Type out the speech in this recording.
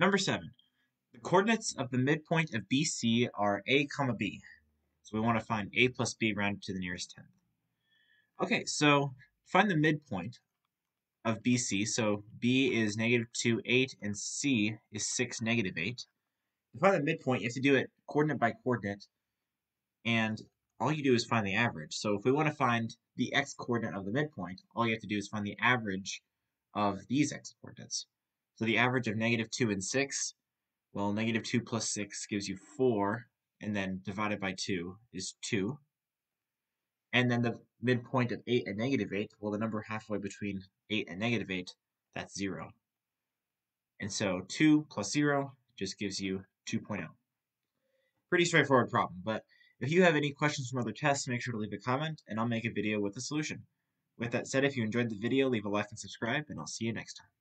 Number 7. The coordinates of the midpoint of BC are a comma b. So we want to find a plus b rounded to the nearest tenth. Okay, so find the midpoint of BC. So B is negative 2, 8, and C is 6, negative 8. To find the midpoint, you have to do it coordinate by coordinate, and all you do is find the average. So if we want to find the x-coordinate of the midpoint, all you have to do is find the average of these x-coordinates. So the average of negative 2 and 6, well, negative 2 plus 6 gives you 4, and then divided by 2 is 2. And then the midpoint of 8 and negative 8, well, the number halfway between 8 and negative 8, that's 0. And so 2 plus 0 just gives you 2.0. Pretty straightforward problem, but if you have any questions from other tests, make sure to leave a comment, and I'll make a video with the solution. With that said, if you enjoyed the video, leave a like and subscribe, and I'll see you next time.